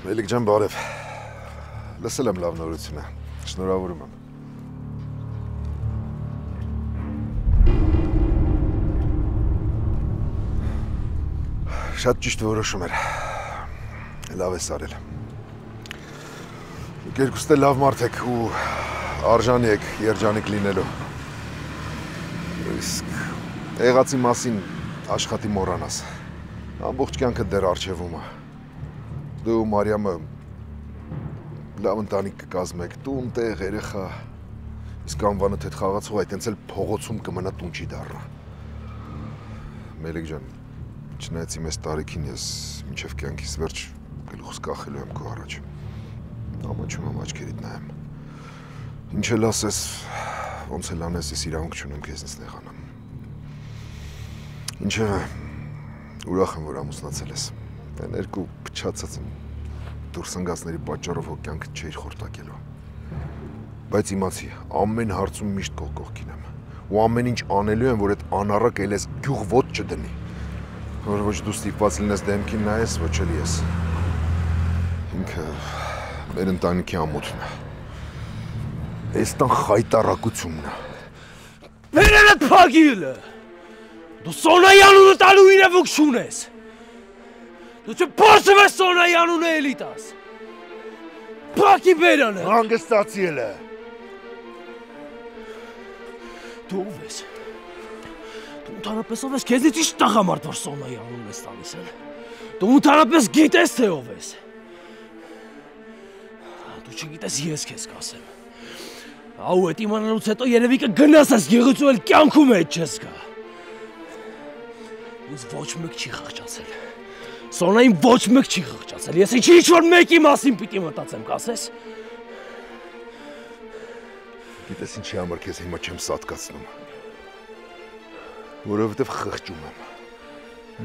Մելիք ջան, բարև։ Լսել եմ լավ նորությունը։ Շնորհավորում եմ։ Շատ ճիշտ որոշում էր։ Լավ է սարել։ Երկուստ էլ լավ մարդ եք ու արժանի եք երջանիկ լինելու։ Իսկ եղածի մասին աշխատի մոռանաս։ Ամբողջ կյանքը դեռ արժևում է։ Դու Մարիամը լավ ընտանիք կկազմեք, տուն, տեղ, երեխա։ Իսկ անվանը թեթ խաղացող այդ այնց էլ փողոցում կմնա տուն չի դառնա։ Մելիք ջան, Չնայած իմ այս տարիքին ես մինչև կյանքիս վերջ գլուխս կախելու եմ քո առաջ։ Ամաչում եմ աչքերիդ նայեմ։ Ինչ էլ ասես, ոնց էլ անես, ես իրավունք չունեմ քեզնից նեղանամ։ Ինչևէ, ուրախ եմ, որ ամուսնացել ես։ Այն երկու փչացած դուրս ընկածների պատճառով հո կյանքը չէիր խորտակելու։ Բայց իմացի, ամեն հարցում միշտ կողք կողքին եմ։ Ու ամեն ինչ անելու եմ, որ այդ անառակ ելես գյուղ ոտ չդնի որ ոչ դու ստիպված լինես դեմքին նայես, ոչ էլ ես։ Ինքը մեր ընտանիքի ամոթն է։ Այս տան խայտարակությունն է։ Բերել է փագիլը։ Դու Սոնայի անունը տալու իրավունք չունես։ Դու չփորձում ես Սոնայի անունը էլի տաս։ Փակի բերանը։ Հանգստացի էլ է։ Դու ով ես։ Դու ընդհանրապես ով ես, քեզից ի՞նչ տղամարդ որ Սոնայի անունն ես տալիս էլ։ Դու ընդհանրապես գիտես թե ով ես։ Դու չգիտես ես քեզ կասեմ։ Աու այդ իմանալուց հետո երևի կգնաս այս գեղեցու էլ կյանքում հետ չես գա։ Ինձ ոչ մեկ չի խղճացել։ Սոնային ոչ մեկ չի խղճացել։ Ես ինչի ինչ որ մեկի մասին պիտի մտածեմ, կասես։ Գիտես ինչի համար քեզ հիմա չեմ սատկացնում որովհետև խղճում եմ։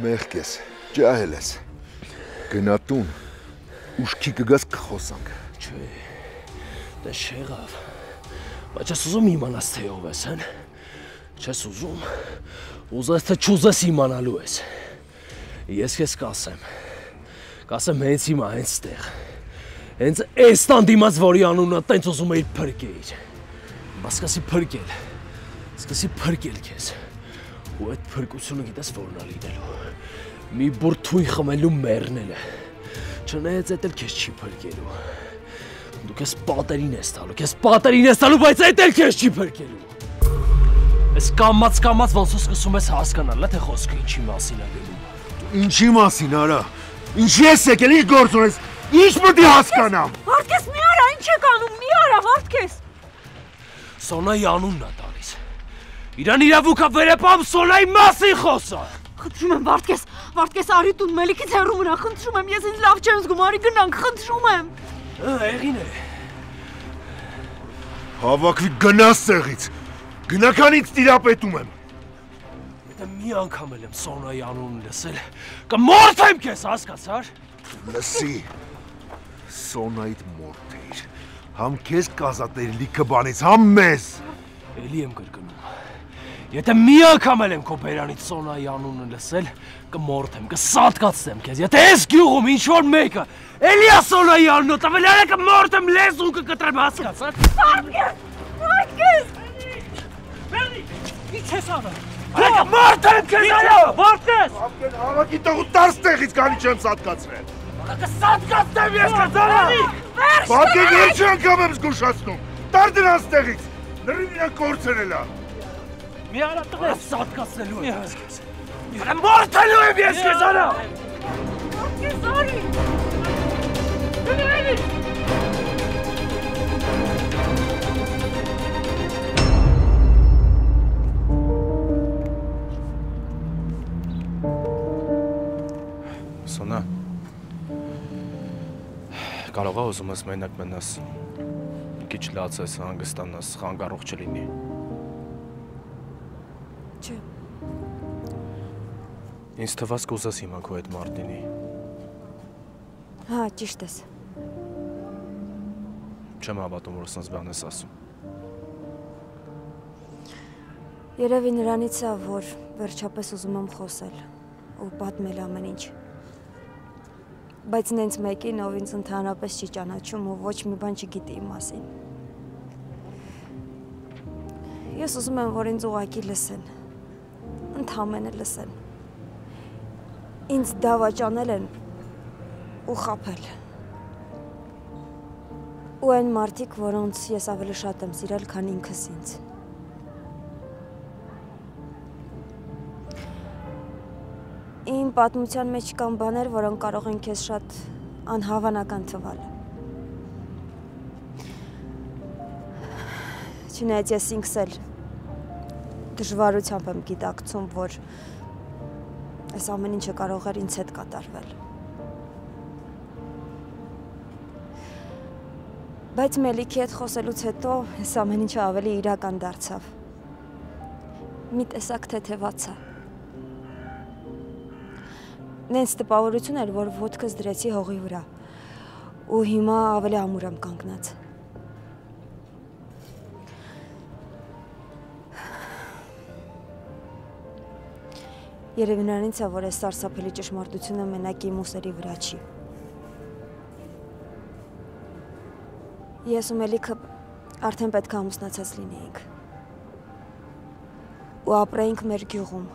Մեղք ես, ջահել ես։ Գնա տուն, ուշքի կգաս կխոսանք։ Չէ, դե շեղավ։ Բայց ես ուզում իմանաս թե ով ես, հեն։ Չես ուզում։ Ուզես թե չուզես իմանալու ես։ Ես քեզ կասեմ։ Կասեմ հենց հիմա, հենց ստեղ։ Հենց այս տան դիմաց, որի անունը տենց ուզում էիր փրկեիր։ Բայց սկսի փրկել։ Սկսի փրկել քեզ ու այդ փրկությունը գիտես որն է լինելու։ Մի բուրթույ խմելու մեռնելը։ Չնայած այդ էլ քեզ չի փրկելու։ Դու քեզ պատերին ես տալու, քեզ պատերին ես տալու, բայց այդ էլ քեզ չի փրկելու։ Այս կամած կամած ոնց որ սկսում ես հասկանալ, թե խոսքը ինչի մասին է գնում։ Ինչի մասին, արա։ Ինչի ես եկել, ինչ գործ ունես։ Ինչ պետք է հասկանամ։ Վարդկես մի արա, ինչ եք անում, մի արա, Վարդկես։ Սոնայի անունն է տալիս։ Իրան իրավունքա վերեպամ Սոնայի մասին խոսա։ Խնդրում եմ Վարդկես, Վարդկես արի տուն մելիքից հեռու մնա, խնդրում եմ, ես ինձ լավ չեմ զգում, արի գնանք, խնդրում եմ։ Ահա, եղին է։ Հավաքվի գնաս ցեղից։ Գնականից տիրապետում եմ։ Եթե մի անգամ էլ եմ Սոնայի անունն լսել, կմորթեմ քեզ, հասկացար։ Լսի։ Սոնայիդ մորթեիր։ Համ քեզ կազատեր լիքը բանից, համ մեզ։ Էլի եմ կրկնում։ Եթե մի անգամ էլ եմ քո բերանից Սոնայի անունը լսել, կմորթեմ, կսատկացնեմ քեզ։ Եթե այս գյուղում ինչ որ մեկը Էլիա Սոնայի անունը տվել արա կմորթեմ լեզուն կկտրեմ, հասկացար։ Վարդկես, Վարդկես։ Բերի, ի՞նչ ես անում։ Արա մորթեմ քեզ արա, որտես։ Ապկեն հավաքի տղու տարս տեղից գալի չեմ սատկացրել։ Կսատկացնեմ ես կծարա։ Բակե ոչ անգամ եմ զգուշացնում։ Տար դրանց տեղից։ Լրիվ իրան կորցրելա։ Մի արա տղես սատկացնելու եմ ես մորթելու եմ ես քեզ արա։ Վարդկես, արի։ Գնալի։ Սոնա։ Կարող է ուզում ես մենակ մնաս։ Մի քիչ լացես, հանգստանաս, խանգարող չլինի։ Չէ, Ինձ թվաց կուզես հիմա քո այդ մարտինի։ հա, ճիշտ ես։ Չեմ հավատում, որ ասած բան ես ասում։ Երևի նրանից է, որ վերջապես ուզում եմ խոսել ու պատմել ամեն ինչ։ բայց նենց մեկին, ով ինձ ընդհանրապես չի ճանաչում ու ոչ մի բան չգիտի իմ մասին։ Ես ուզում եմ, որ ինձ ուղակի լսեն։ Ընդհանրապես լսեն։ Ինձ դավաճանել են ու խაფել։ Ու այն մարդիկ, որոնց ես ավելի շատ եմ սիրել, քան ինքս ինձ։ Իմ պատմության մեջ կան բաներ, որոնք կարող են քեզ շատ անհավանական թվալ։ Չնայած ես ինքս էլ դժվարությամբ եմ գիտակցում, որ այս ամեն ինչը կարող էր ինձ հետ կատարվել։ Բայց Մելիքի հետ խոսելուց հետո այս ամեն ինչը ավելի իրական դարձավ։ Մի տեսակ թեթևացա։ Նենց տպավորություն էր, որ ոդկս դրեցի հողի վրա։ Ու հիմա ավելի ամուր եմ կանգնած։ Երևի նրանից է, որ այս սարսափելի ճշմարտությունը մենակ իմ ուսերի վրա չի։ Ես ու Մելիքը արդեն պետք է ամուսնացած լինեինք։ Ու ապրեինք մեր գյուղում։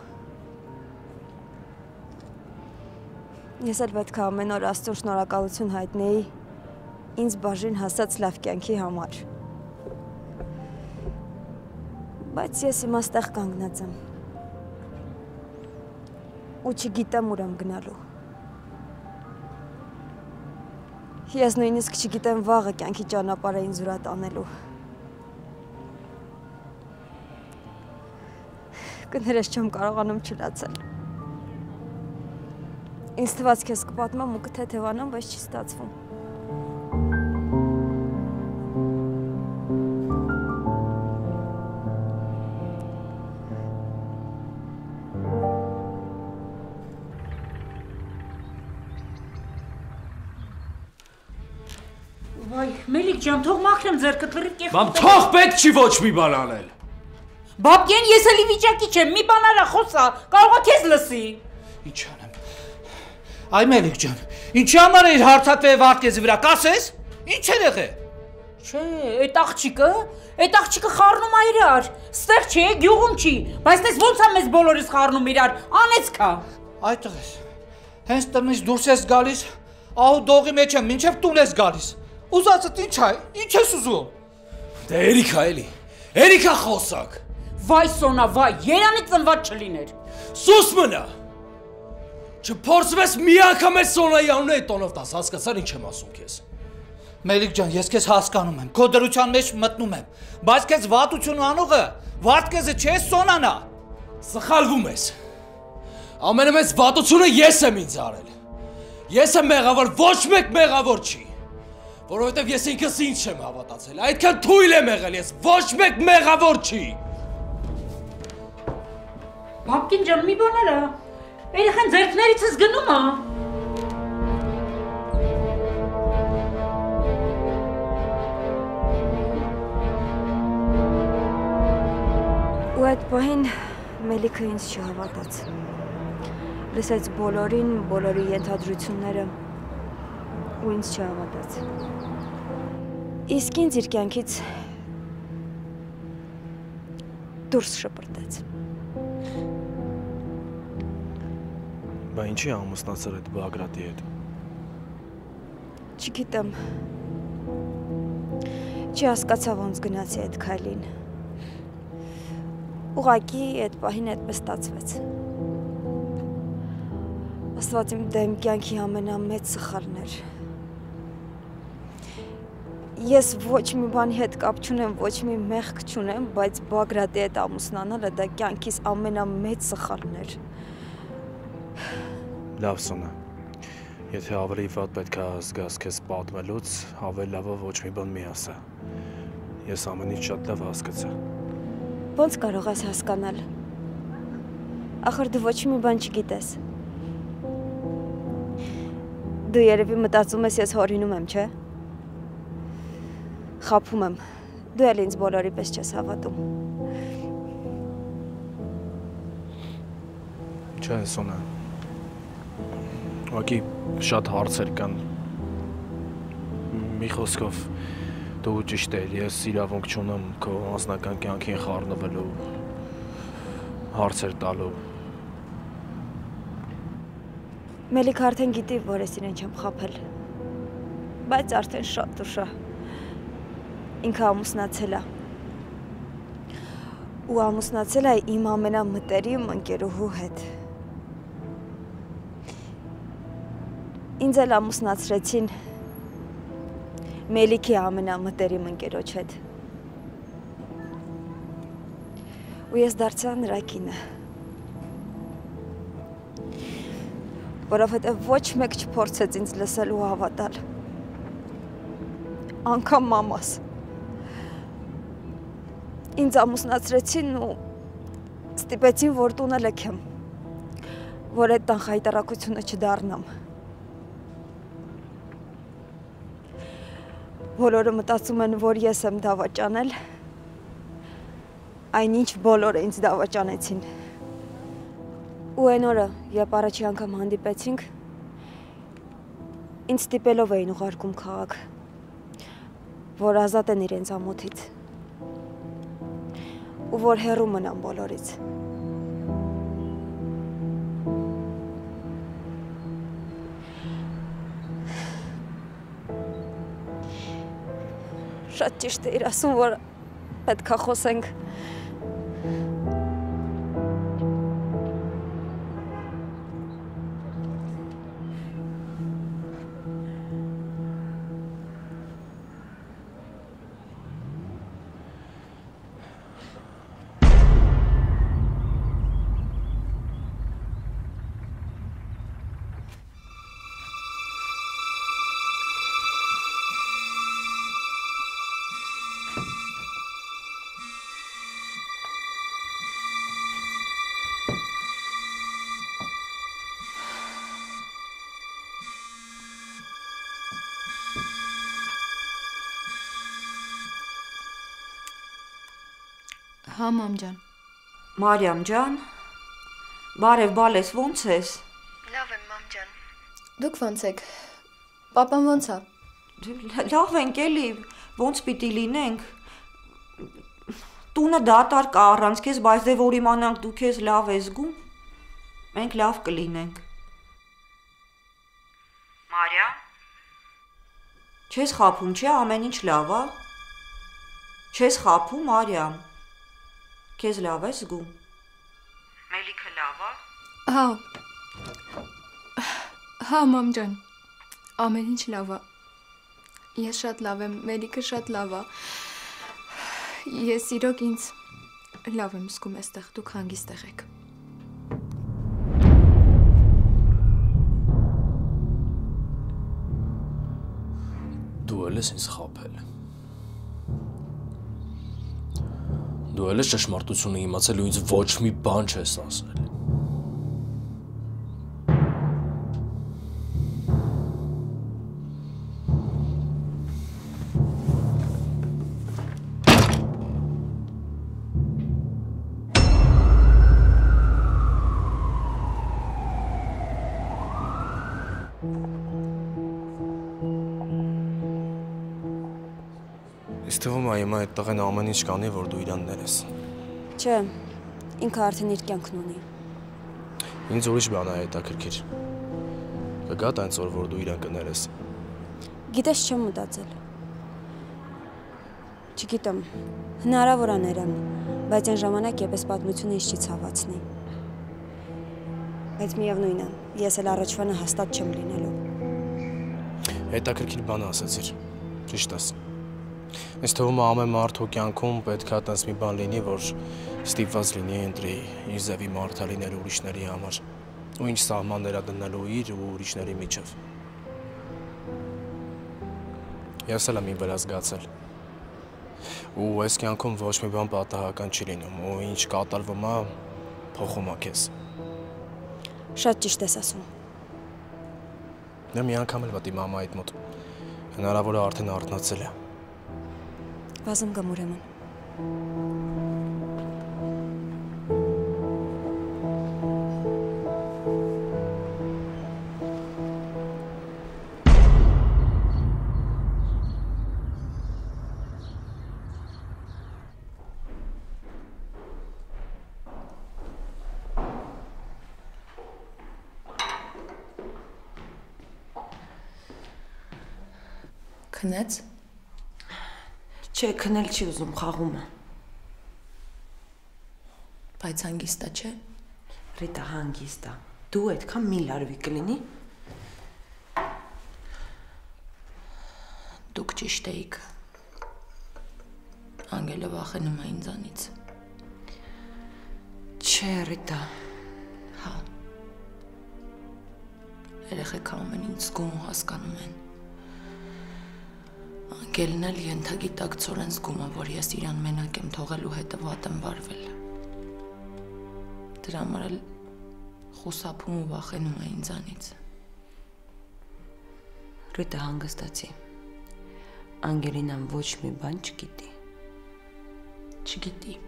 Ես էլ պետք է ամեն օր Աստծո շնորհակալություն հայտնեի ինձ բաժին հասած լավ կյանքի համար։ Բայց ես հիմա ստեղ կանգնած եմ ու չգիտեմ ուր եմ գնալու։ Ես նույնիսկ չգիտեմ վաղը կյանքի ճանապարհը ինձ ուրա տանելու։ Կներես չեմ կարողանում չլացել։ Ինձ թվաց քեզ կպատմեմ ու կթեթևանամ, բայց չի ստացվում։ ջան, թող մաքրեմ ձերքդ լրիվ կեֆ։ Բամ թող պետք չի ոչ մի բան անել։ Բաբկեն, ես էլի վիճակի չեմ, մի բան արա, խոսա, կարողա քեզ լսի։ Ինչ անեմ։ Այ Մելիք ջան, ինչի համար է իր հարթակվե վարդկեզի վրա կասես։ Ինչ է եղել։ Չէ, այդ աղջիկը, այդ աղջիկը խառնում է իրար։ Ստեղ չի, գյուղում չի, բայց դες ո՞նց է մեզ բոլորիս խառնում իրար։ Անեց կա։ Այդտեղ ես։ Հենց տնից դուրս ես գալիս, ահու դողի մեջ եմ, ինչև տուն ես գալիս։ Ուզածդ ինչ է։ Ինչ ես ուզում։ Դե Էրիկա էլի։ Էրիկա խոսակ։ Վայ Սոնա, վայ, Երանի ծնված չլիներ։ Սուս մնա։ Չփորձվես մի անգամ է Սոնայի անունը այդ տոնով տաս, հասկացար ինչ եմ ասում քեզ։ Մելիք ջան, ես քեզ հասկանում եմ։ Քո դրության մեջ մտնում եմ, բայց քեզ վատություն անողը Վարդկեզը չէ Սոնանա։ Սխալվում ես։ Ամենամեծ վատությունը ես եմ ինձ արել։ Ես եմ մեղավոր, ոչ մեկ մեղավոր չի որովհետև ես ինքս ինձ չեմ հավատացել։ Այդքան թույլ եմ եղել ես, ոչ մեկ մեղավոր չի։ Բաբկին ջան, մի բան արա։ Երեխան ձերքներիցս գնում է։ Ու այդ պահին Մելիքը ինձ չհավատաց։ Լսեց բոլորին, բոլորի ենթադրությունները ու ինձ չհավատաց։ Իսկ ինձ իր կյանքից դուրս շպրտեց։ Բա ինչի ամուսնացել այդ Բագրատի հետ։ Չգիտեմ։ Չհասկացա ոնց գնացի այդ քայլին։ Ուղղակի այդ պահին այդպես ստացվեց։ Աստված իմ դեմ կյանքի ամենամեծ սխալն էր։ Ես ոչ մի բանի հետ կապ չունեմ, ոչ մի մեղք չունեմ, բայց Բագրատի հետ ամուսնանալը դա կյանքիս ամենամեծ սխալն էր։ Լավ սոնա։ Եթե ավելի վատ պետք է զգաս քեզ պատմելուց, ավելի լավը ոչ մի բան մի ասա։ Ես ամեն ինչ շատ լավ հասկացա։ Ոնց կարող ես հասկանալ։ Ախր դու ոչ մի բան չգիտես։ Դու երևի մտածում ես ես հորինում եմ, չէ՞ խափում եմ։ Դու էլ ինձ բոլորի պես չես հավատում։ Չէ, Սոնա։ Ուղղակի շատ հարցեր կան։ Մի խոսքով դու ճիշտ ես, ես իրավունք չունեմ քո անձնական կյանքին խառնվելու հարցեր տալու։ Մելիք արդեն գիտի, որ ես իրեն չեմ խափել։ Բայց արդեն շատ ուշ է։ Ինքը ամուսնացել է։ Ու ամուսնացել է իմ ամենամտերիմ ընկերուհու հետ։ Ինձ էլ ամուսնացրեցին Մելիքի ամենամտերիմ ընկերոջ հետ։ Ու ես դարձա նրա կինը։ Որովհետև ոչ մեկ չփորձեց ինձ լսել ու հավատալ։ Անկամ մամաս։ Ինձ ամուսնացրեցին ու ստիպեցին, որ տունը լքեմ, որ այդ տան խայտարակությունը չդառնամ։ Բոլորը մտածում են, որ ես եմ դավաճանել։ Այնինչ բոլորը ինձ դավաճանեցին։ Ու այն օրը, երբ առաջի անգամ հանդիպեցինք, ինձ ստիպելով էին ուղարկում քաղաք, որ ազատ են իրենց ամոթից։ Ու որ հեռու մնան բոլորից։ շատ ճիշտ է իր ասում, որ պետքա խոսենք Հա, մամ ջան։ Մարիամ ջան, բարև բալես, ո՞նց ես։ Լավ եմ, մամ ջան։ Դուք ո՞նց եք։ Պապան ո՞նց է։ Լավ ենք էլի, ո՞նց պիտի լինենք։ Տունը դատարկ է առանց քեզ, բայց դե որ իմանանք դու քեզ լավ ես զգում, մենք լավ կլինենք։ Մարիամ Չես խափում, չէ՞, ամեն ինչ լավ է։ Չես խափում, Մարիամ։ Քեզ լավ ես զգում։ Մելիքը լավ է։ Հա։ Հա, մամ ջան։ Ամեն ինչ լավ է։ Ես շատ լավ եմ, Մելիքը շատ լավ է։ Ես իրոք ինձ լավ եմ զգում այստեղ, դուք հանգիստ եղեք։ Դու էլ ես ինձ խափել։ Դու էլ ես ճշմարտությունը իմացել ու ինձ ոչ մի բան չես ասել։ այդ տղեն ամեն ինչ կանի, որ դու իրան ներես։ Չէ, ինքը արդեն իր կյանքն ունի։ Ինձ ուրիշ բան է հետաքրքիր։ Կգա տենց որ որ դու իրան կներես։ Գիտես չեմ մտածել։ Չգիտեմ, հնարավոր է ներեմ, բայց այն ժամանակ եւս պատմությունը ինձ չի ցավացնի։ Բայց միևնույն է, ես էլ առաջվանը հաստատ չեմ լինելու։ Հետաքրքիր բան ասացիր։ Ճիշտ ես։ Ինձ թվում է ամեն մարդու կյանքում պետք է տես մի բան լինի, որ ստիպված լինի ընտրի իր ձևի մարդը լինել ուրիշների համար ու ինչ սահմաններ ա դնելու իր ու ուրիշների միջև։ Ես էլ եմ իմ վրա զգացել։ Ու այս կյանքում ոչ մի բան պատահական չի լինում, ու ինչ կատարվում է, փոխում է քեզ։ Շատ ճիշտ ես ասում։ Նա մի անգամ էլ մտի մամայիդ մոտ։ Հնարավոր է արդեն արթնացել է։ Վազում գամ ուրեմն։ քնել չի ուզում, խաղում է։ Բայց հանգիստ է, չէ։ Ռիտա հանգիստ է։ Դու այդքան մի լարվի կլինի։ Դուք ճիշտ էիք։ Անգելը վախենում է ինձանից։ Չէ, Ռիտա։ Հա։ Երեխեք ամեն ինչ զգում ու հասկանում են։ Անգելն էլ ենթագիտակցորեն զգում է, որ ես իրան մենակ եմ թողելու հետը վատ եմ վարվել։ Դրա համար էլ խուսափում ու վախենում է ինձանից։ Ռիտա հանգստացի։ Անգելինան ոչ մի բան չգիտի։ Չգիտի,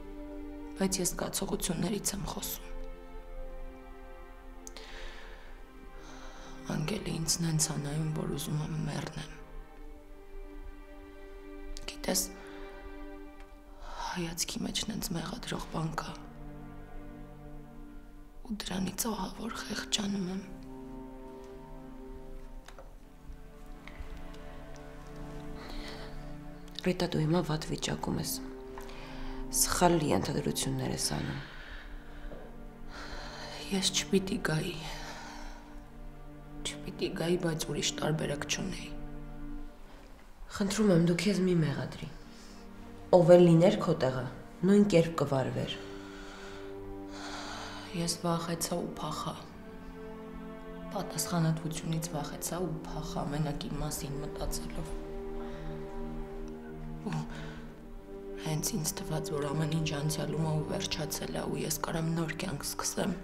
բայց ես զգացողություններից եմ խոսում։ Անգելը ինձ նենց անայում, որ ուզում եմ մեռնեմ։ Գիտես, հայացքի մեջ նենց մեղադրող բան կա։ Ու դրանից ահավոր խեղճանում եմ։ Ռիտա դու հիմա վատ վիճակում ես։ Սխալ ենթադրություններ ես անում։ Ես չպիտի գայի։ Չպիտի գայի, բայց ուրիշ տարբերակ չունեի։ Խնդրում եմ դու քեզ մի մեղադրի։ Ով էլ լիներ քո տեղը, նույն կերպ կվարվեր։ Ես վախեցա ու փախա։ Պատասխանատվությունից վախեցա ու փախա մենակ իմ մասին մտածելով։ Ու հենց ինձ թվաց, որ ամեն ինչ անցյալում ու վերջացել է ու ես կարամ նոր կյանք սկսեմ։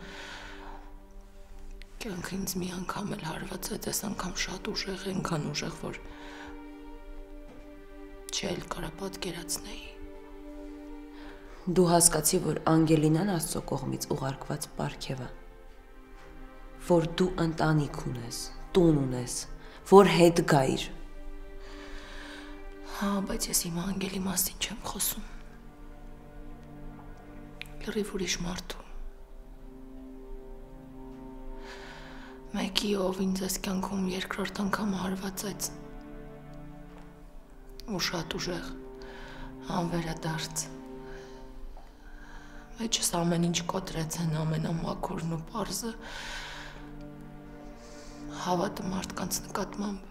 Կյանքը ինձ մի անգամ էլ հարվածեց, այս անգամ շատ ուժեղ, այնքան ուժեղ, որ չել կարա պատկերացնեի։ Դու հասկացի, որ Անգելինան Աստծո կողմից ուղարկված պարգև է։ Որ դու ընտանիք ունես, տուն ունես, որ հետ գայր։ Հա, բայց ես իմ անգելի մասին չեմ խոսում։ Լրիվ ուրիշ մարդու։ Մեկի ով ինձ այս կյանքում երկրորդ անգամ հարվածեց։ Ու շատ ուժեղ անվերադարձ։ Մեջս ամեն ինչ կոտրեց են ամենամաքուրն ու པարզը հավատը մարդկանց նկատմամբ։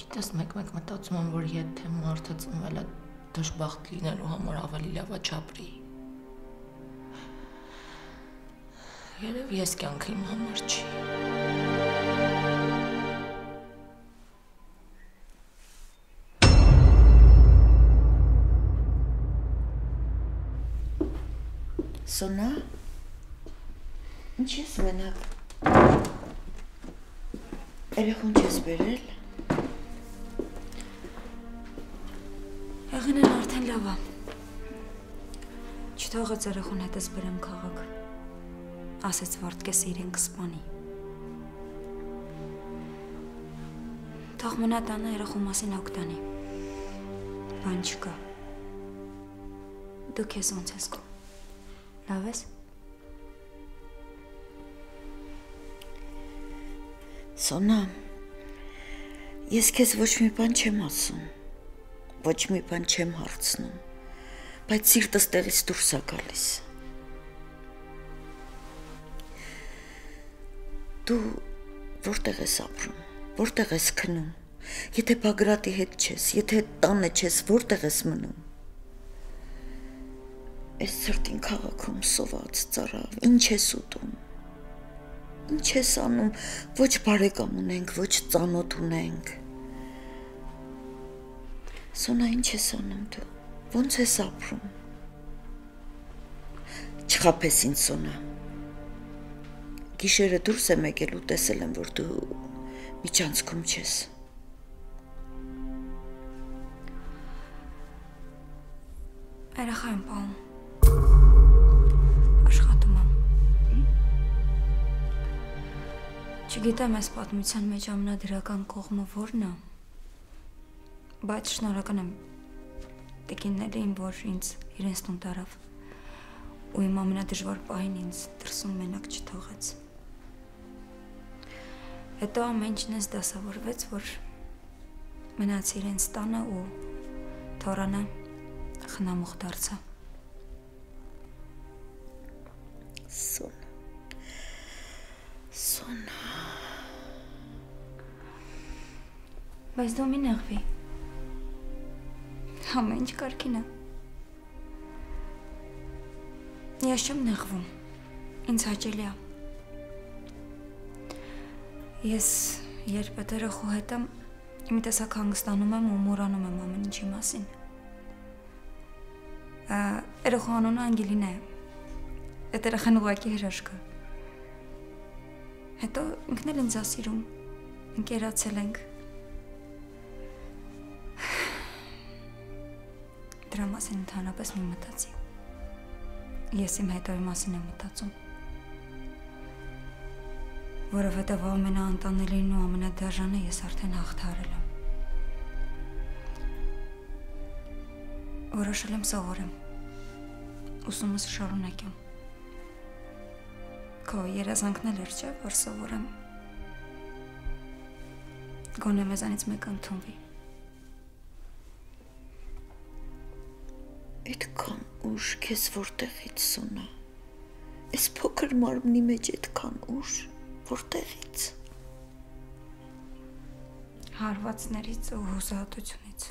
Գիտես, մեկ-մեկ մտածում եմ, որ եթե մարդը ծնվել է դժբախտ լինելու համար ավելի լավ է չապրի։ Երևի ես կյանքը իմ համար չի։ Սոնա։ Ինչ ես մենակ։ Երեխուն չես բերել։ Եղին են արդեն լավ է։ Չթողեց երեխուն հետս բերեմ քաղաք։ Ասեց Վարդկեսը իրեն կսպանի։ Թող մնա տանը երեխու մասին օգտանի։ Բան չկա։ Դու քեզ ոնց ես կո։ Լավ ես։ Սոնա, ես քեզ ոչ մի բան չեմ ասում։ Ոչ մի բան չեմ հարցնում, բայց սիրտս տեղից դուրս է գալիս։ Դու որտեղ ես ապրում, որտեղ ես քնում։ Եթե Բագրատի հետ չես, եթե տանը չես, որտեղ ես մնում։ Այս ծրտին քաղաքում սոված ծարավ, ինչ ես ուտում։ Ինչ ես անում, ոչ բարեկամ ունենք, ոչ ծանոթ ունենք։ Սոնա, ինչ ես անում դու։ Ոնց ես ապրում։ Չխափես ինձ Սոնա։ Գիշերը դուրս եմ եկել ու տեսել եմ, որ դու միջանցքում չես։ Երեխա եմ Չգիտեմ այս պատմության մեջ ամենադրական կողմը որն է, բայց շնորհակալ եմ տիկիններին, որ ինձ իրենց տուն տարավ ու իմ ամենադժվար պահին ինձ դրսում մենակ չթողեց։ Հետո ամեն ինչն էս դասավորվեց, որ մնաց իրենց տանը ու թորանը խնամուխ դարձա։ Սոն։ Սոն։ Բայց դու մի նեղվի։ Ամեն ինչ կարքին է։ Ես չեմ նեղվում։ Ինձ հաճելի է։ Ես երբ երեխու հետ եմ, մի տեսակ հանգստանում եմ ու մոռանում եմ ամեն ինչի մասին։ Ա երեխու անունը Անգելինա է։ Այդ երեխան ուղակի հրաշք է։ Հետո ինքն էլ ինձ ասիրում։ Ընկերացել ենք։ Դրա մասին ընդհանրապես մի մտածի։ Ես իմ հետոյի մասին եմ մտածում։ Որովհետև ամենաանտանելին ու ամենադաժանը ես արդեն հաղթարել եմ։ Որոշել եմ սովորեմ։ Ուսումս շարունակեմ։ Քո երազանքն էլ էր, չէ՞, որ սովորեմ։ Գոնե մեզանից մեկը ընդունվի։ Այդքան ուշ քեզ որտեղից սոնա։ Այս փոքր մարմնի մեջ այդքան ուշ որտեղից։ Հարվածներից ու հուսահատությունից։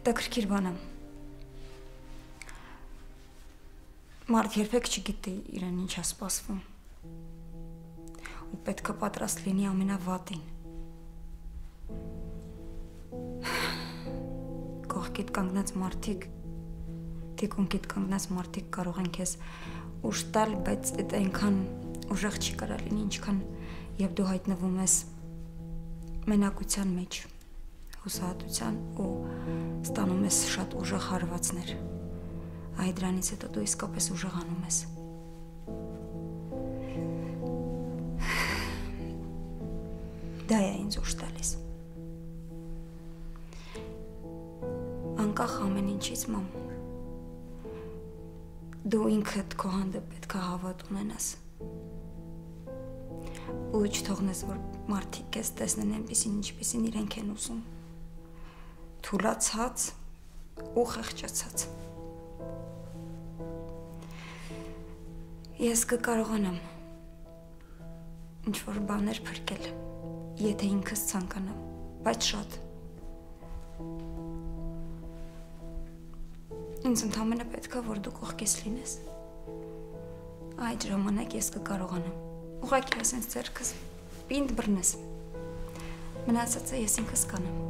Հետաքրքիր բան է։ Մարդ երբեք չգիտի իրեն ինչա սպասվում։ Ու պետք է պատրաստ լինի ամենավատին։ կողքիդ կանգնած մարդիկ թիկունքիդ կանգնած մարդիկ կարող են քեզ ուշ տալ, բայց այդ այնքան ուժեղ չի կարա լինի, ինչքան եւ դու հայտնվում ես մենակության մեջ, հուսահատության ու ստանում ես շատ ուժեղ հարվածներ։ Այ դրանից հետո դու իսկապես ուժեղանում ես։ Դա է ինձ ուշ տալիս։ անկախ ամեն ինչից մամ դու ինքդ քո հանդեպ պետք է հավատ ունենաս ու չթողնես որ մարդիկ քեզ տեսնեն այնպեսին ինչպեսին իրենք են ուզում թուլացած ու խեղճացած ես կկարողանամ ինչ որ բաներ փրկել եթե ինքս ցանկանամ բայց շատ Ինձ ընդամենը պետքա որ դու կողքես լինես։ Այդ ժամանակ ես կկարողանամ։ Ուղղակի ասենց ձերքս պինդ բռնես։ Մնացածը ես ինքս կանեմ։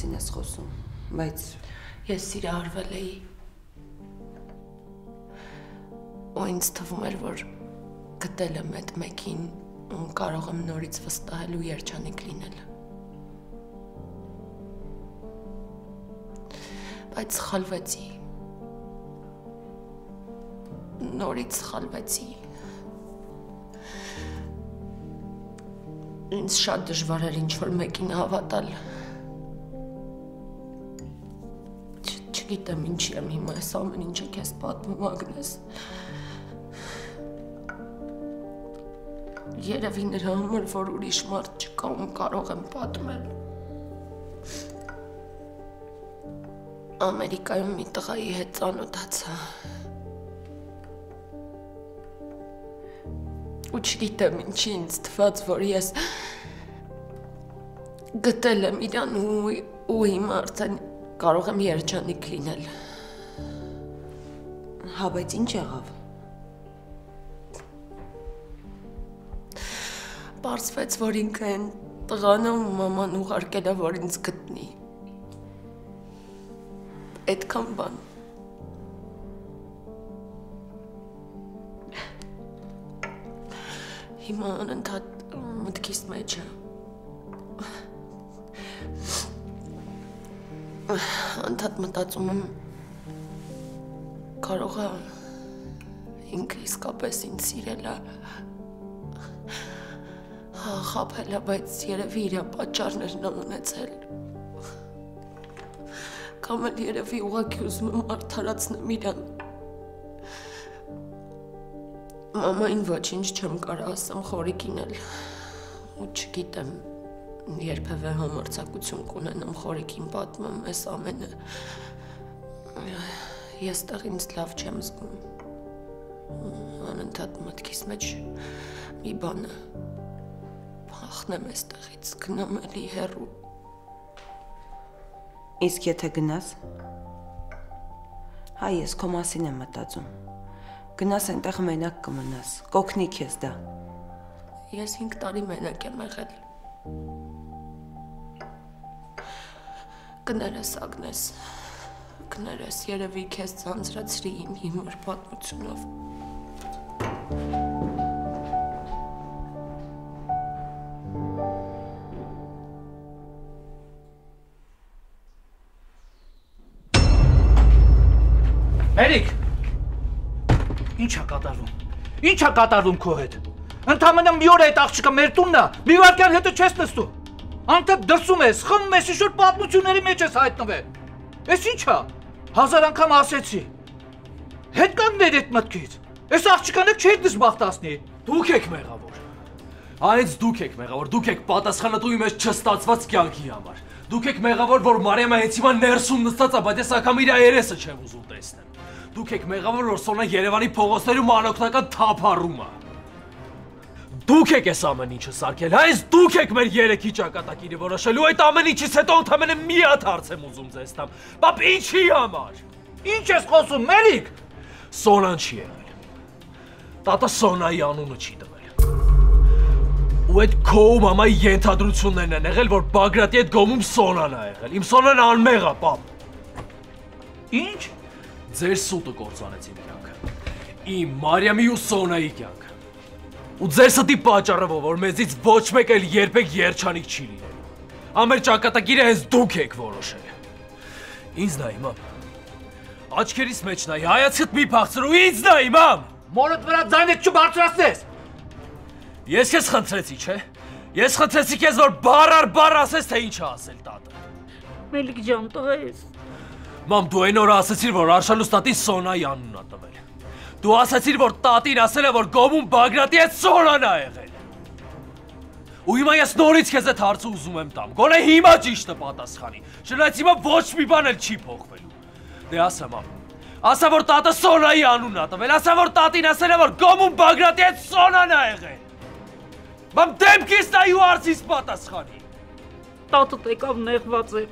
մասին ես խոսում, բայց Ես սիրահարվել էի։ Ու ինձ թվում էր, որ գտել եմ այդ մեկին, ում կարող եմ նորից վստահել ու երջանիկ լինել։ Բայց սխալվեցի։ Նորից սխալվեցի։ Ինձ շատ դժվար էր ինչ-որ մեկին հավատալ։ Չգիտեմ ինչի եմ հիմա այս ամեն ինչը քեզ պատմում Ագնես։ Երևի նրա համար, որ ուրիշ մարդ չկա, ում կարող եմ պատմել։ Ամերիկայում մի տղայի հետ ծանոթացա։ Ու չգիտեմ ինչի ինձ թվաց, որ ես գտել եմ իրան ու ու հիմա արդեն կարող եմ երջանիկ լինել։ հա, բայց ինչ եղավ։ Պարզվեց, որ ինքը այն տղանը ու մաման ուղարկել է, որ ինձ գտնի։ Այդքան բան։ Հիմա անընդհատ մտքիս մեջ է։ Անդադ մտածում եմ կարող է ինքը իսկապես ինձ սիրել է։ Հա, խափել է, բայց երևի իր պատճառներն ունեցել։ Կամ էլ երևի ուղղակի ուզում եմ արդարացնեմ իրան։ Մամային ոչինչ չեմ կարող ասեմ խորիկին էլ։ Ու չգիտեմ, երբևէ համարձակություն կունենամ խորիկին պատմեմ այս ամենը։ Ես տեղ ինձ լավ չեմ զգում։ Անընդհատ մտքիս մեջ մի բան է։ Փախնեմ այստեղից, գնամ էլի հեռու։ Իսկ եթե գնաս։ Հա, ես քո մասին եմ մտածում։ Գնաս այնտեղ մենակ կմնաս։ Կոգնի քեզ դա։ Ես 5 տարի մենակ եմ եղել։ Կներես Ագնես կներես, երևի քեզ ցանցրացրի իմ հիմար պատմությունով։ Էրիկ։ Ինչ է կատարվում։ Ինչ է կատարվում քո հետ։ Ընդամենը մի օր այդ աղջիկը մեր տունն է։ Մի վարքյան հետը չես նստում։ Անտը դրսում ես, խմում ես, ինչ-որ պատմությունների մեջ ես հայտնվել։ Էս ի՞նչ է։ Հազար անգամ ասեցի։ Հետ կանգներ այդ մտքից։ Այս աղջկանը չի դժբախտացնի։ Դուք եք մեղավոր։ Այնց դուք եք մեղավոր, դուք եք պատասխանատու իմ այս չստացված կյանքի համար։ Դուք եք մեղավոր, որ Մարիամը հենց հիմա ներսում նստած է, բայց ես ակամ իր երեսը չեմ ուզում տեսնել։ Դուք եք մեղավոր, որ Սոնա Երևանի փողոցներում անօգնական թափառում է։ Դուք եք այս ամեն ինչը սարքել, հենց դուք եք մեր երեքի ճակատագիրը որոշելու, այդ ամեն ինչից հետո ընդամենը մի հատ հարց եմ ուզում ձեզ տամ։ Բապ ինչի համար։ Ինչ ես խոսում, Մելիք։ Սոնան չի եղել։ Տատա Սոնայի անունը չի տվել։ Ու այդ քո ու մամայի ենթադրություններն են եղել, որ Բագրատի այդ գոմում Սոնան է եղել։ Իմ Սոնան անմեղ է, պապ։ Ինչ։ Ձեր սուտը կործանեց իմ կյանքը։ Իմ Մարիամի ու Սոնայի կյանքը։ Ու ձեր ստի պատճառով, որ մեզից ոչ մեկ էլ երբեք երջանիկ չի լինելու։ Ամեր ճակատագիրը հենց դուք եք որոշել։ Ինձ նայ, մամ։ Աչքերիս մեջ նայ, հայացքդ մի փախցրու, ինձ նայ, մամ։ Մորդ վրա ձայնդ չբարձրացնես։ Ես քեզ խնդրեցի, չէ՞։ Ես խնդրեցի քեզ, որ բառ առ բառ ասես, թե ինչ է ասել տատը։ Մելիք ջան, տղես։ Մամ, դու այն օրը ասացիր, որ Արշալուս տատին Սոնայի անունն է տվել։ Դու ասացիր, որ տատին ասել է, որ գոմում Բագրատի հետ Սոնան է եղել։ Ու հիմա ես նորից քեզ այդ հարցը ուզում եմ տամ։ Գոնե հիմա ճիշտը պատասխանի։ Չնայած հիմա ոչ մի բան էլ չի փոխվելու։ Դե ասա մամ։ Ասա որ տատը Սոնայի անունն է տվել, ասա որ տատին ասել է որ գոմում Բագրատի հետ Սոնան է եղել։ Բամ դեմքից նայ ու արցից պատասխանի։ Տատը եկավ նեղված է։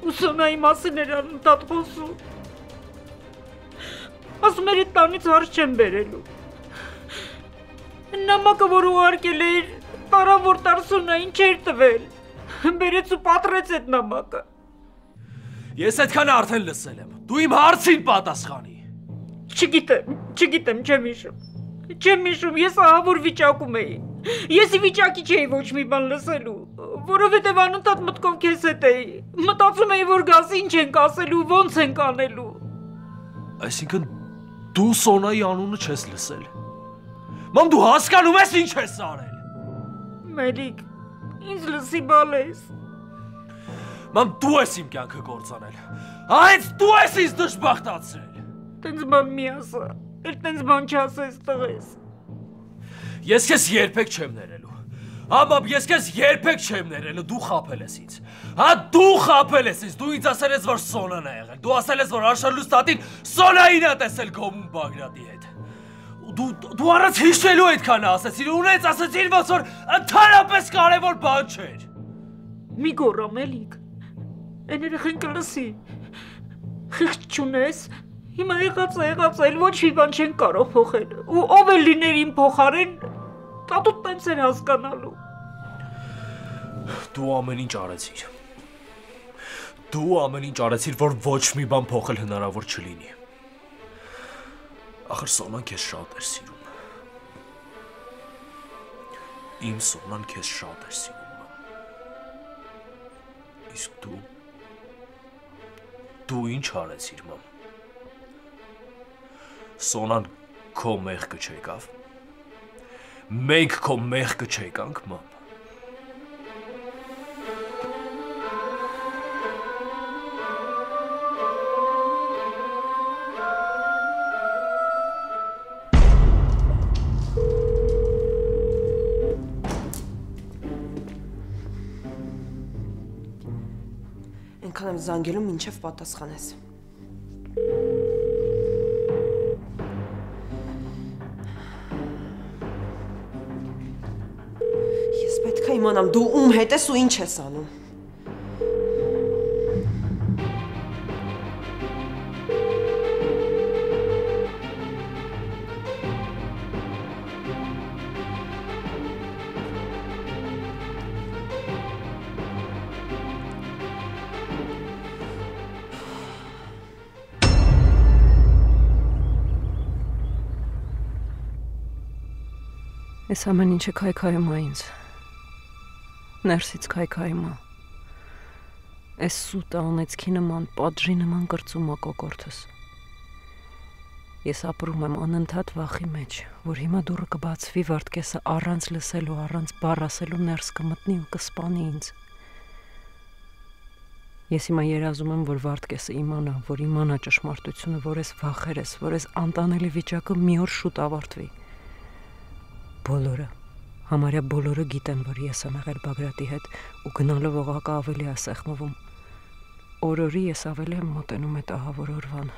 Ու Սոնայի մասին էր անընդհատ խոսում։ Ասում էր այդ տանից հարց չեմ բերելու։ Նամակը, որ ուղարկել էր, տարավոր տարսունային չէր տվել։ Բերեց ու պատրեց այդ նամակը։ Ես այդքան արդեն լսել եմ։ Դու իմ հարցին պատասխանի։ Չգիտեմ, չգիտեմ, չեմ հիշում։ Չեմ հիշում, ես ահավոր վիճակում էի։ Ես վիճակի չէի ոչ մի բան լսելու, որովհետև անընդհատ մտքով քեզ հետ էի։ Մտածում էի, որ գաս ինչ ենք ասելու, ոնց ենք անելու։ Այսինքն Դու Սոնայի անունը չես լսել։ Մամ դու հասկանում ես ինչ ես արել։ Մելիք, ինձ լսի բալես։ Մամ դու ես իմ կյանքը կործանել։ Այս դու ես ինձ դժբախտացրել։ Տենց բան մի ասա։ Էլ տենց բան չասես տղես։ Ես քեզ երբեք չեմ ներելու։ Ամապ ես քեզ երբեք չեմ ներելու, դու խափել ես ինձ։ Հա դու խափել ես ինձ, դու ինձ ասել ես որ Սոնան է եղել։ Դու ասել ես որ Արշալուս տատին Սոնային է տեսել գոմում Բագրատի հետ։ Դու դու առած հիշելու այդքան ասեցիր, ունեց ասեցիր ոնց որ ընդհանրապես կարևոր բան չէր։ Մի գոռամելիք։ Այն երեխեն կլսի։ Խիղճ չունես։ Հիմա եղած եղած էլ ոչ մի բան չեն կարող փոխել։ Ու ով է լիներ իմ փոխարեն Տատուտ տենց էր հասկանալու։ Դու ամեն ինչ արեցիր։ Դու ամեն ինչ արեցիր, որ ոչ մի բան փոխել հնարավոր չլինի։ Ախր Սոնան քեզ շատ էր սիրում։ Իմ Սոնան քեզ շատ էր սիրում։ Իսկ դու դու ինչ արեցիր, մամ։ Սոնան քո մեղքը չեկավ։ Մենք քո մեղքը չեկանք, մամ։ Այնքան եմ զանգելու, ինչև պատասխանես։ իմանամ դու ում հետ ես ու ինչ ես անում։ Այս ամեն ինչը քայքայում է ինձ։ Ներսից քայքայում է։ Այս սուտ անեցքի նման, պատժի նման կրծում է կոկորտս։ Ես ապրում եմ անընդհատ վախի մեջ, որ հիմա դուրը կբացվի վարդկեսը առանց լսելու, առանց բառ ասելու ներս կմտնի ու կսպանի ինձ։ Ես հիմա երազում եմ, որ վարդկեսը իմանա, որ իմանա ճշմարտությունը, որ ես վախեր ես, որ ես անտանելի վիճակը մի օր շուտ ավարտվի։ Բոլորը, համարյա բոլորը գիտեն, որ ես եմ եղել Բագրատի հետ ու գնալով ողակը ավելի է սեղմվում։ Օրորի ես ավելի եմ մոտենում այդ ահավոր օրվան։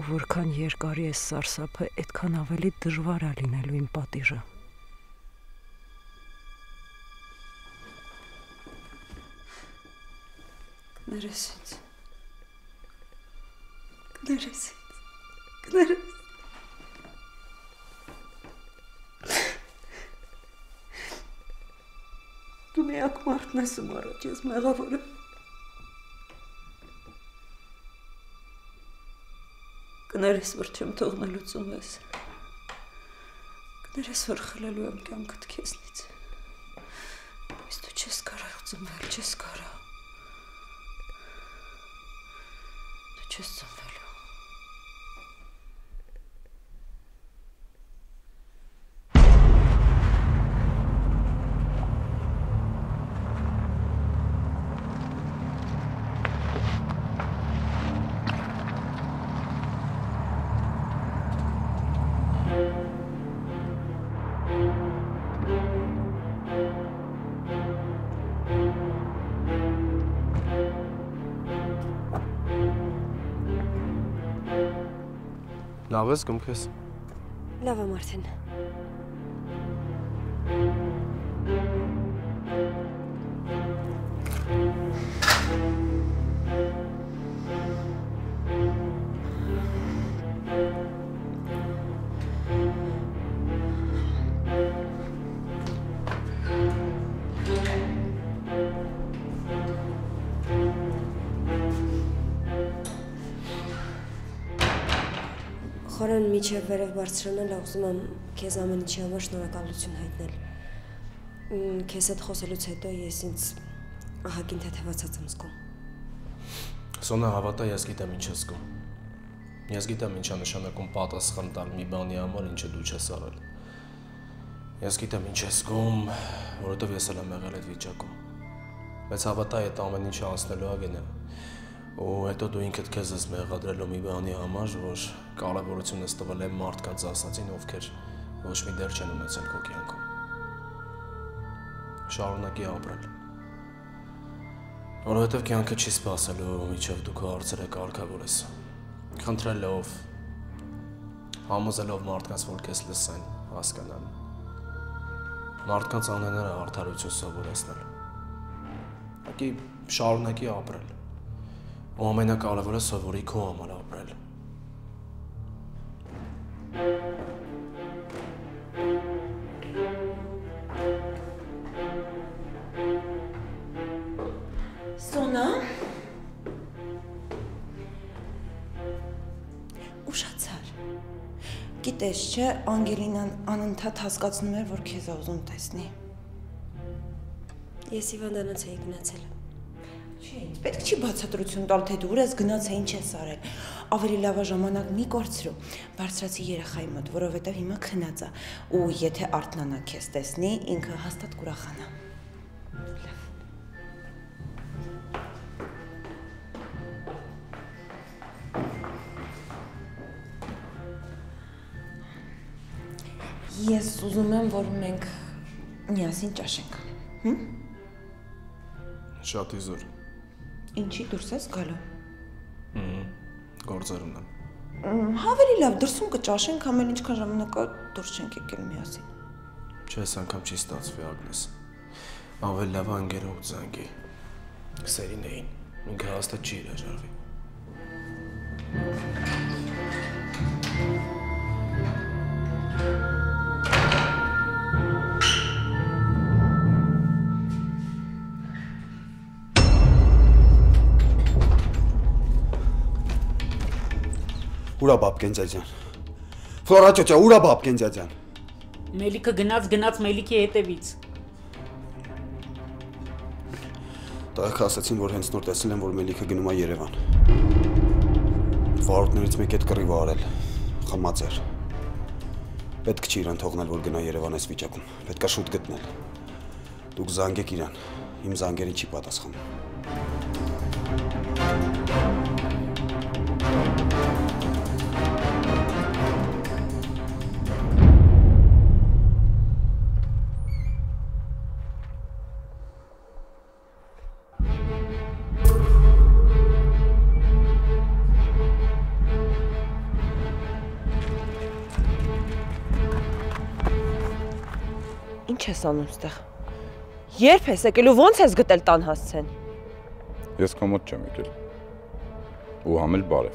Ու որքան երկարի է սարսափը, այդքան ավելի դժվար է լինելու իմ պատիժը։ Կներես ինձ։ Կներես Դու միակ մարդն ես ում առաջ ես մեղավորը։ Կներես, որ չեմ թողնելու ծնվես։ Կներես, որ խլելու եմ կյանքդ քեզնից։ Բայց դու չես կարող ծնվել, չես կարող։ Դու չես ծնվելու։ Լավ ես գում քեզ։ Լավ է Մարտին։ Միջև վերև բարձրանալը ուզում եմ քեզ ամեն ինչի համար շնորհակալություն հայտնել։ Քեզ հետ խոսելուց հետո ես ինձ ահագին թեթևացած եմ զգում։ Սոնա հավատա, ես գիտեմ ինչ ես զգում։ Ես գիտեմ ինչա նշանակում պատասխան տալ մի բանի համար, ինչը դու չես արել։ Ես գիտեմ ինչ ես զգում, որովհետև ես էլ եմ եղել այդ վիճակում։ Բայց հավատա, այդ ամեն ինչը անցնելու է գնա։ Ու հետո դու ինքդ քեզ ես մեղադրելու մի բանի համար, որ կարևորություն ես տվել եմ մարդկանց ասացին, ովքեր ոչ մի դեր չեն ունեցել քո կյանքում։ Շարունակի ապրել։ Որովհետև կյանքը չի սпасելու, միջև դու քո հարցերը կարգավորես։ Խնդրելով, համոզելով մարդկանց, որ քեզ լսեն, հասկանան։ Մարդկանց անհնար է արդարություն սովորեցնել։ Ուղղակի շարունակի ապրել։ Ու ամենակարևորը սովորի քո համար ապրել։ ապրել Գիտես չէ, Անգելինան անընդհատ հասկացնում էր, որ քեզ է ուզում տեսնի։ Ես հիվանդանոց էի գնացել։ Չի, պետք չի բացատրություն տալ, թե դու ուր ես գնաց, ինչ ես արել։ ավելի լավ ժամանակ մի կորցրու։ Բարձրացի երեխայի մոտ, որովհետև հիմա քնած է, ու եթե արտնանա քեզ տեսնի, ինքը հաստատ կուրախանա։ Ես ուզում եմ, որ մենք միասին ճաշենք։ Հմ։ Շատ իզուր։ Ինչի դուրս ես գալու։ Հմ, գործեր ունեմ։ Մ, Ավելի լավ դրսում կճաշենք, ամեն ինչքան ժամանակ դուրս չենք եկել միասին։ Չես անգամ չի ստացվի Ագնես։ Ավելի լավ անգերով զանգի։ Սերինեին։ Ինքը հաստատ չի հրաժարվի։ Ուրա բաբկեն ձեզյան։ Ֆլորա ճոճա, ուրա բաբկեն ձեզյան։ Մելիքը գնաց գնաց Մելիքի հետևից։ Տղաք ասացին, որ հենց նոր տեսել են, որ Մելիքը գնում է Երևան։ Վարորդներից մեկը այդ կռիվը արել։ Խմած էր։ Պետք չի իրան թողնել, որ գնա Երևան այս վիճակում։ Պետք է շուտ գտնել։ Դուք զանգեք իրան։ Իմ զանգերին չի պատասխանում։ ես անում ստեղ։ Երբ ես եկել ու ո՞նց ես գտել տան հասցեն։ Ես քո մոտ չեմ եկել։ Ու համել բարև։